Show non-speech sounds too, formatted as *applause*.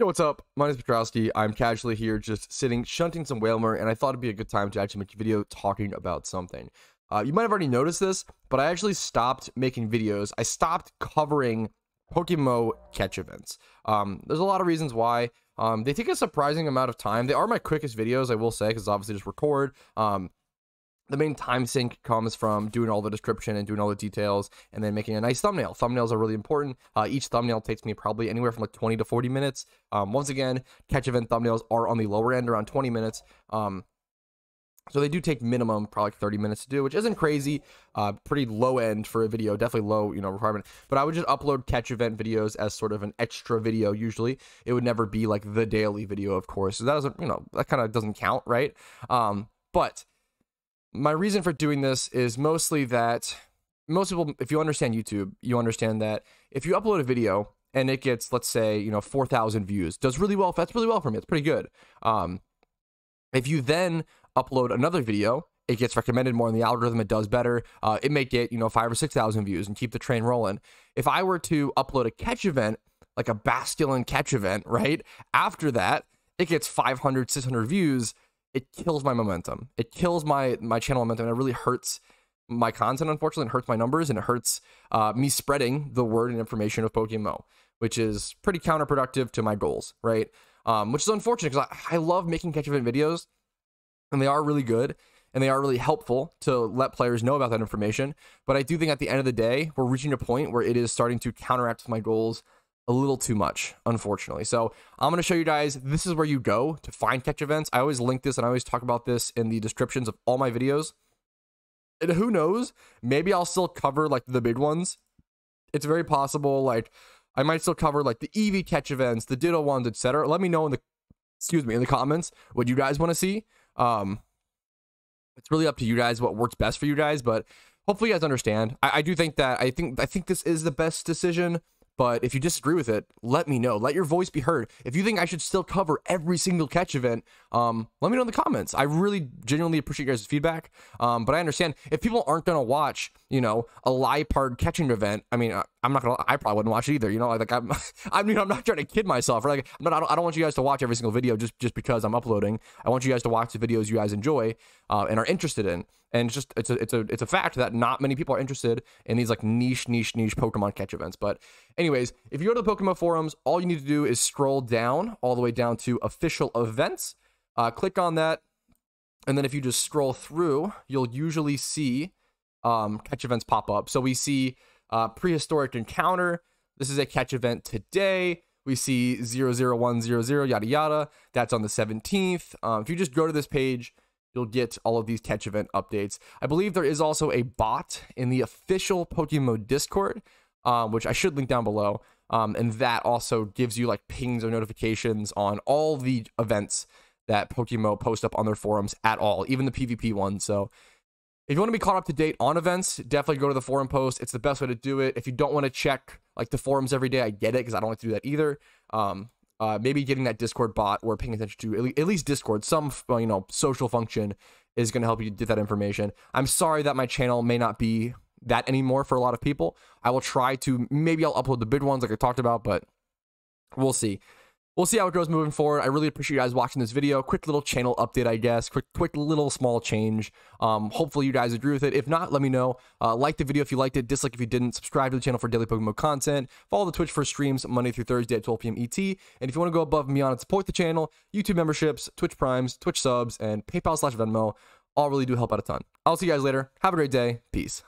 Yo, what's up? My name is Patrouski. I'm casually here just sitting, shunting some Wailmer, and I thought it'd be a good time to actually make a video talking about something. Uh, you might have already noticed this, but I actually stopped making videos. I stopped covering Pokemon catch events. Um, there's a lot of reasons why. Um, they take a surprising amount of time. They are my quickest videos, I will say, because obviously just record. Um, the main time sink comes from doing all the description and doing all the details and then making a nice thumbnail. Thumbnails are really important. Uh, each thumbnail takes me probably anywhere from like 20 to 40 minutes. Um, once again, catch event thumbnails are on the lower end, around 20 minutes. Um, so they do take minimum probably 30 minutes to do, which isn't crazy. Uh, pretty low end for a video, definitely low, you know, requirement. But I would just upload catch event videos as sort of an extra video. Usually, it would never be like the daily video, of course. So that doesn't, you know, that kind of doesn't count, right? Um, but my reason for doing this is mostly that most people, if you understand YouTube, you understand that if you upload a video and it gets, let's say, you know, 4,000 views, does really well. That's really well for me. It's pretty good. Um, if you then upload another video, it gets recommended more in the algorithm. It does better. Uh, it may get, you know, five or 6,000 views and keep the train rolling. If I were to upload a catch event, like a Basculin catch event, right? After that, it gets 500, 600 views it kills my momentum. It kills my my channel momentum. And it really hurts my content. Unfortunately, it hurts my numbers and it hurts uh, me spreading the word and information of Pokemon, which is pretty counterproductive to my goals, right? Um, which is unfortunate because I, I love making catch event videos, and they are really good and they are really helpful to let players know about that information. But I do think at the end of the day, we're reaching a point where it is starting to counteract my goals a little too much, unfortunately. So I'm going to show you guys, this is where you go to find catch events. I always link this and I always talk about this in the descriptions of all my videos. And who knows, maybe I'll still cover like the big ones. It's very possible, like I might still cover like the Eevee catch events, the Ditto ones, etc. Let me know in the, excuse me, in the comments what you guys want to see. Um, it's really up to you guys what works best for you guys, but hopefully you guys understand. I, I do think that I think I think this is the best decision but if you disagree with it, let me know. Let your voice be heard. If you think I should still cover every single catch event, um, let me know in the comments. I really genuinely appreciate your guys' feedback. Um, but I understand if people aren't gonna watch, you know, a Liepard catching event. I mean, I'm not gonna. I probably wouldn't watch it either. You know, like, I'm. *laughs* I mean, I'm not trying to kid myself. Right? Like, not, I don't, I don't want you guys to watch every single video just just because I'm uploading. I want you guys to watch the videos you guys enjoy uh, and are interested in. And it's just it's a it's a it's a fact that not many people are interested in these like niche niche niche Pokemon catch events. But anyways, if you go to the PokeMMO forums, all you need to do is scroll down all the way down to official events. Uh, click on that, and then if you just scroll through, you'll usually see um, catch events pop up. So we see uh, prehistoric encounter. This is a catch event today. We see 00100 yada yada. That's on the 17th. Um, if you just go to this page, you'll get all of these catch event updates. I believe there is also a bot in the official PokeMMO Discord, um, which I should link down below. Um, and that also gives you like pings or notifications on all the events that PokeMMO post up on their forums at all, even the PvP ones. So if you want to be caught up to date on events, definitely go to the forum post. It's the best way to do it. If you don't want to check like the forums every day, I get it because I don't like to do that either. Um, uh, maybe getting that Discord bot or paying attention to at least Discord, some you know social function is going to help you get that information. I'm sorry that my channel may not be that anymore for a lot of people. I will try to maybe I'll upload the big ones like I talked about, but we'll see we'll see how it goes moving forward. I really appreciate you guys watching this video. Quick little channel update, I guess. Quick, quick little small change. Um, hopefully you guys agree with it. If not, let me know. Uh, like the video if you liked it. Dislike if you didn't. Subscribe to the channel for daily Pokemon content. Follow the Twitch for streams Monday through Thursday at 12 p.m. ET. And if you want to go above and beyond and support the channel, YouTube memberships, Twitch Primes, Twitch subs, and PayPal slash Venmo all really do help out a ton. I'll see you guys later. Have a great day. Peace.